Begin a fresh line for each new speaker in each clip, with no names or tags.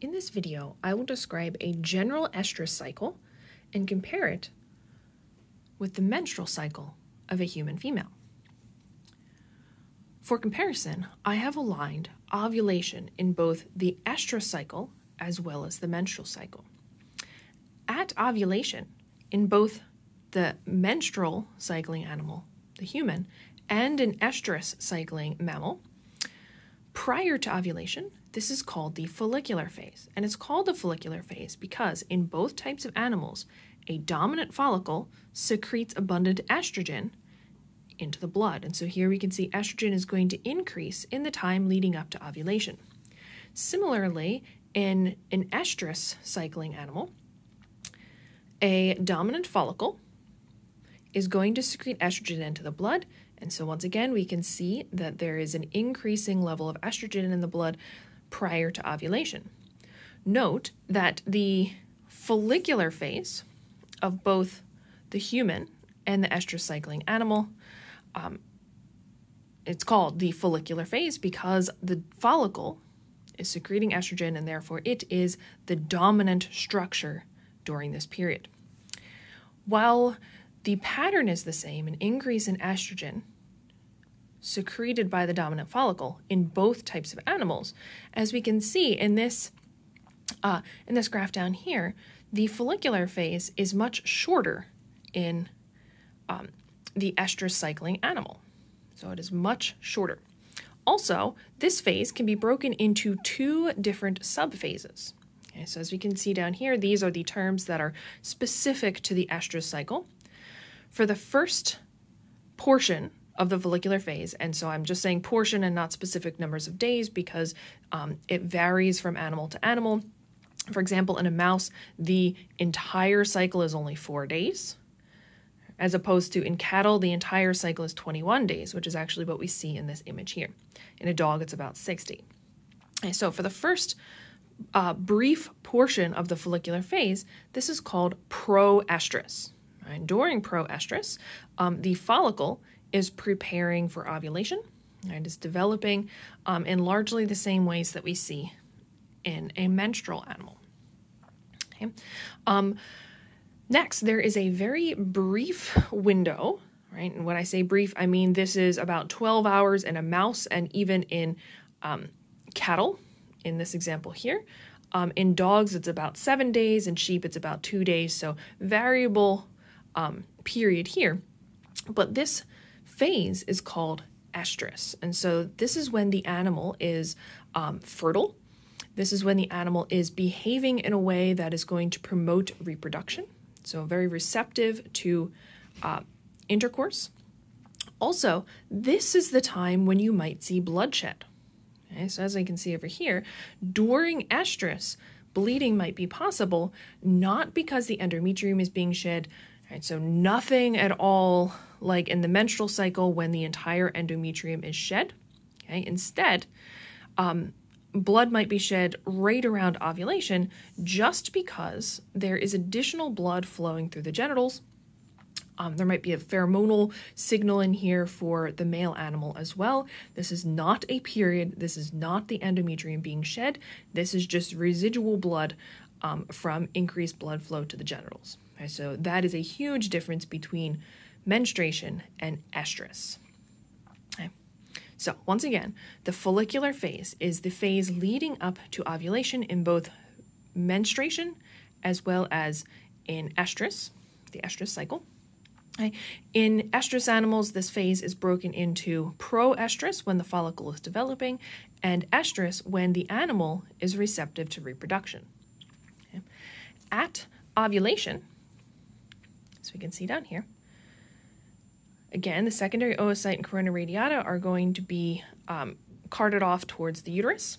In this video, I will describe a general estrous cycle and compare it with the menstrual cycle of a human female. For comparison, I have aligned ovulation in both the estrous cycle as well as the menstrual cycle. At ovulation, in both the menstrual cycling animal, the human, and an estrous cycling mammal, prior to ovulation, this is called the follicular phase. And it's called the follicular phase because in both types of animals, a dominant follicle secretes abundant estrogen into the blood. And so here we can see estrogen is going to increase in the time leading up to ovulation. Similarly, in an estrus cycling animal, a dominant follicle is going to secrete estrogen into the blood. And so once again, we can see that there is an increasing level of estrogen in the blood prior to ovulation. Note that the follicular phase of both the human and the estrus cycling animal, um, it's called the follicular phase because the follicle is secreting estrogen and therefore it is the dominant structure during this period. While the pattern is the same, an increase in estrogen secreted by the dominant follicle in both types of animals. As we can see in this uh, in this graph down here, the follicular phase is much shorter in um, the estrous cycling animal. So it is much shorter. Also, this phase can be broken into two different subphases. Okay, so as we can see down here, these are the terms that are specific to the estrous cycle. For the first portion of the follicular phase. And so I'm just saying portion and not specific numbers of days because um, it varies from animal to animal. For example, in a mouse, the entire cycle is only four days, as opposed to in cattle, the entire cycle is 21 days, which is actually what we see in this image here. In a dog, it's about 60. And so for the first uh, brief portion of the follicular phase, this is called proestrus. Right? During proestrus, um, the follicle is preparing for ovulation and is developing um, in largely the same ways that we see in a menstrual animal. Okay. Um, next, there is a very brief window, right? And when I say brief, I mean this is about 12 hours in a mouse and even in um, cattle, in this example here. Um, in dogs, it's about seven days. In sheep, it's about two days. So variable um, period here. But this phase is called estrus. And so this is when the animal is um, fertile. This is when the animal is behaving in a way that is going to promote reproduction. So very receptive to uh, intercourse. Also, this is the time when you might see bloodshed. Okay, so as I can see over here, during estrus, bleeding might be possible, not because the endometrium is being shed, right, so nothing at all like in the menstrual cycle when the entire endometrium is shed. Okay, instead, um, blood might be shed right around ovulation just because there is additional blood flowing through the genitals. Um, there might be a pheromonal signal in here for the male animal as well. This is not a period. This is not the endometrium being shed. This is just residual blood um, from increased blood flow to the genitals. So that is a huge difference between menstruation, and estrus. Okay. So, once again, the follicular phase is the phase leading up to ovulation in both menstruation as well as in estrus, the estrus cycle. Okay. In estrus animals, this phase is broken into proestrus when the follicle is developing, and estrus when the animal is receptive to reproduction. Okay. At ovulation, as we can see down here, Again, the secondary oocyte and corona radiata are going to be um, carted off towards the uterus,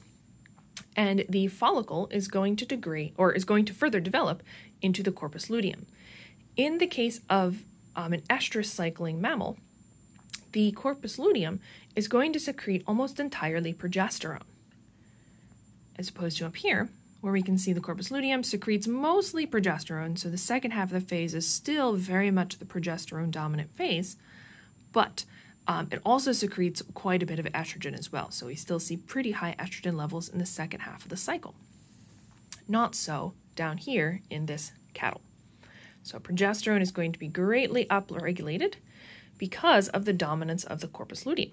and the follicle is going to degrade or is going to further develop into the corpus luteum. In the case of um, an estrus cycling mammal, the corpus luteum is going to secrete almost entirely progesterone, as opposed to up here, where we can see the corpus luteum secretes mostly progesterone, so the second half of the phase is still very much the progesterone dominant phase, but um, it also secretes quite a bit of estrogen as well. So we still see pretty high estrogen levels in the second half of the cycle. Not so down here in this cattle. So progesterone is going to be greatly upregulated because of the dominance of the corpus luteum.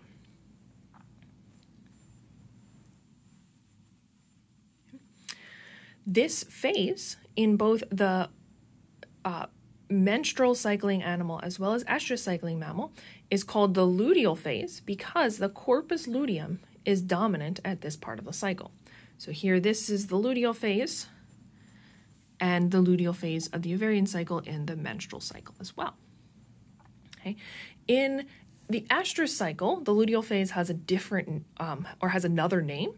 This phase in both the uh, menstrual cycling animal as well as estrous cycling mammal is called the luteal phase because the corpus luteum is dominant at this part of the cycle. So here, this is the luteal phase and the luteal phase of the ovarian cycle in the menstrual cycle as well. Okay. In the estrous cycle, the luteal phase has a different um, or has another name,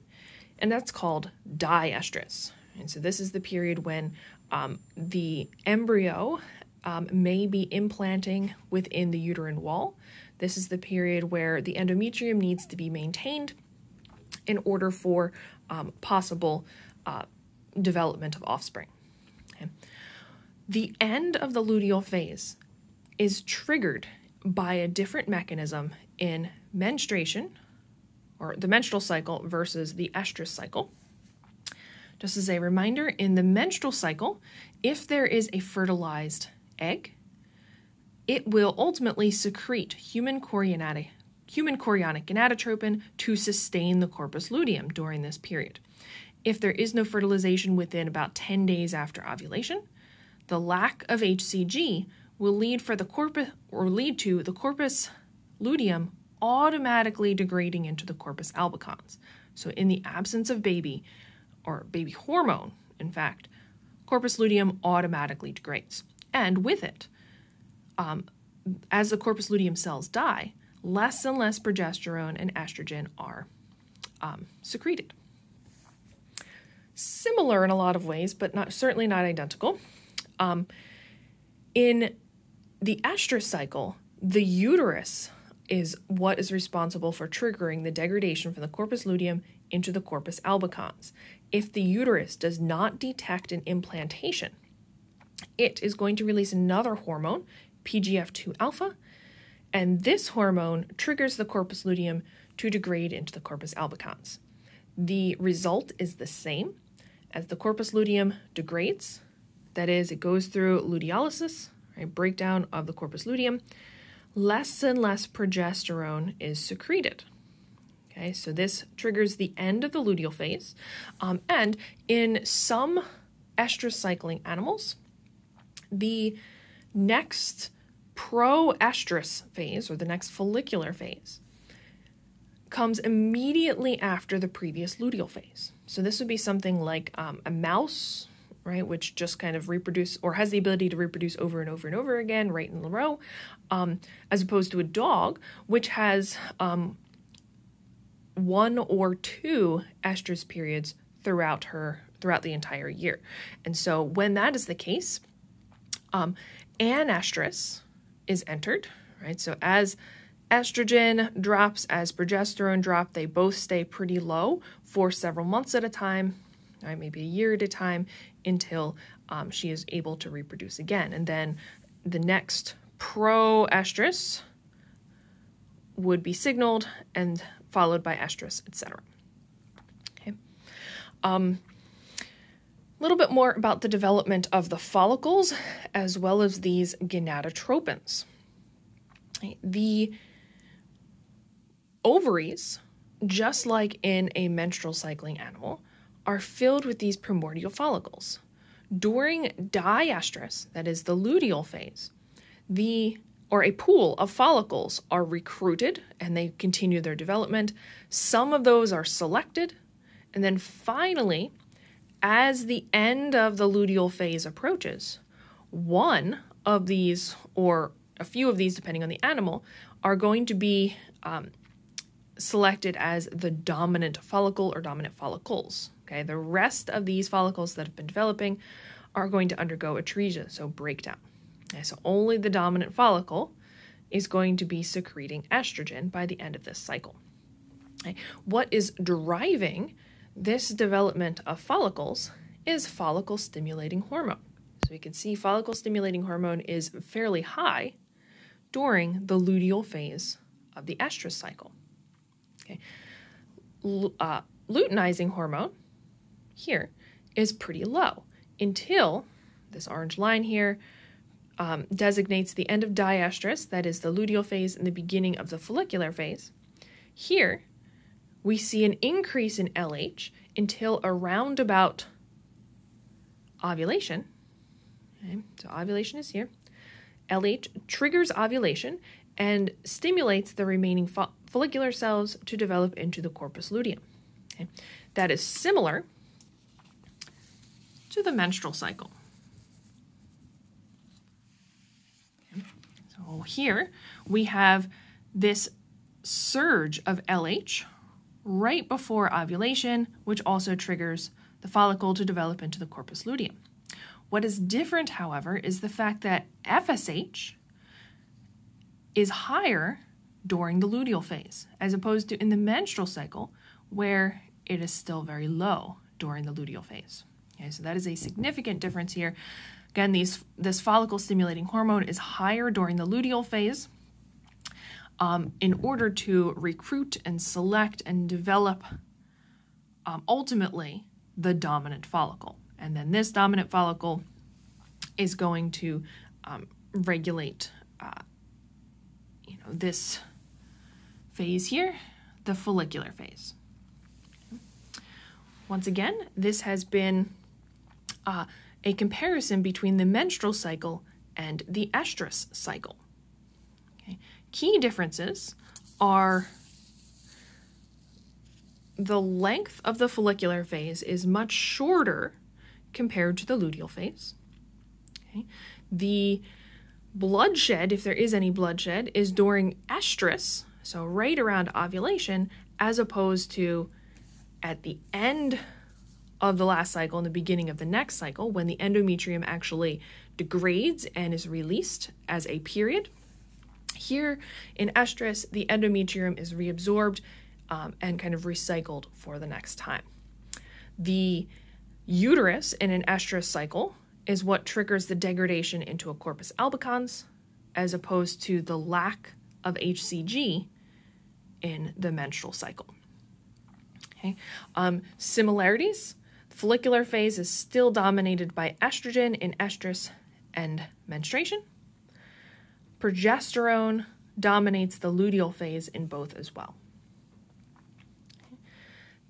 and that's called diestrus. And so this is the period when um, the embryo um, may be implanting within the uterine wall. This is the period where the endometrium needs to be maintained in order for um, possible uh, development of offspring. Okay. The end of the luteal phase is triggered by a different mechanism in menstruation or the menstrual cycle versus the estrous cycle. Just as a reminder, in the menstrual cycle, if there is a fertilized egg, it will ultimately secrete human chorionic, human chorionic gonadotropin to sustain the corpus luteum during this period. If there is no fertilization within about 10 days after ovulation, the lack of HCG will lead for the corpus or lead to the corpus luteum automatically degrading into the corpus albicans. So in the absence of baby or baby hormone, in fact, corpus luteum automatically degrades. And with it, um, as the corpus luteum cells die, less and less progesterone and estrogen are um, secreted. Similar in a lot of ways, but not certainly not identical. Um, in the estrous cycle, the uterus is what is responsible for triggering the degradation from the corpus luteum into the corpus albicans. If the uterus does not detect an implantation, it is going to release another hormone, PGF2 alpha, and this hormone triggers the corpus luteum to degrade into the corpus albicans. The result is the same as the corpus luteum degrades, that is, it goes through luteolysis, right, breakdown of the corpus luteum, less and less progesterone is secreted. Okay, so this triggers the end of the luteal phase. Um, and in some estrous cycling animals, the next proestrus phase, or the next follicular phase, comes immediately after the previous luteal phase. So this would be something like um, a mouse, right, which just kind of reproduce or has the ability to reproduce over and over and over again, right in a row, um, as opposed to a dog, which has um, one or two estrus periods throughout her throughout the entire year. And so when that is the case, um, anestrus is entered, right? So as estrogen drops, as progesterone drop, they both stay pretty low for several months at a time, right? Maybe a year at a time until um, she is able to reproduce again. And then the next proestrus would be signaled and followed by estrus, etc. Okay. Um, a little bit more about the development of the follicles as well as these gonadotropins. The ovaries, just like in a menstrual cycling animal, are filled with these primordial follicles. During diestrus, that is the luteal phase, the or a pool of follicles are recruited and they continue their development. Some of those are selected, and then finally, as the end of the luteal phase approaches, one of these, or a few of these, depending on the animal, are going to be um, selected as the dominant follicle or dominant follicles. Okay, the rest of these follicles that have been developing are going to undergo atresia, so breakdown. So only the dominant follicle is going to be secreting estrogen by the end of this cycle. What is driving this development of follicles is follicle stimulating hormone. So we can see follicle stimulating hormone is fairly high during the luteal phase of the estrous cycle. Okay. Uh, luteinizing hormone here is pretty low until this orange line here um, designates the end of diestrus, that is the luteal phase, and the beginning of the follicular phase. Here, we see an increase in LH until around about ovulation. Okay, so ovulation is here. LH triggers ovulation and stimulates the remaining fo follicular cells to develop into the corpus luteum. Okay, that is similar to the menstrual cycle. So here we have this surge of LH right before ovulation, which also triggers the follicle to develop into the corpus luteum. What is different, however, is the fact that FSH is higher during the luteal phase, as opposed to in the menstrual cycle, where it is still very low during the luteal phase. Okay, so that is a significant difference here. Again, these, this follicle stimulating hormone is higher during the luteal phase um, in order to recruit and select and develop um, ultimately the dominant follicle. And then this dominant follicle is going to um, regulate, uh, you know, this phase here, the follicular phase. Once again, this has been uh, a comparison between the menstrual cycle and the estrus cycle. Okay. Key differences are the length of the follicular phase is much shorter compared to the luteal phase. Okay. The bloodshed, if there is any bloodshed, is during estrus, so right around ovulation, as opposed to at the end of the last cycle and the beginning of the next cycle when the endometrium actually degrades and is released as a period. Here in estrus, the endometrium is reabsorbed um, and kind of recycled for the next time. The uterus in an estrus cycle is what triggers the degradation into a corpus albicans, as opposed to the lack of HCG in the menstrual cycle. Okay. Um, similarities follicular phase is still dominated by estrogen in estrus and menstruation. Progesterone dominates the luteal phase in both as well.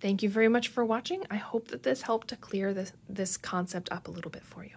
Thank you very much for watching. I hope that this helped to clear this, this concept up a little bit for you.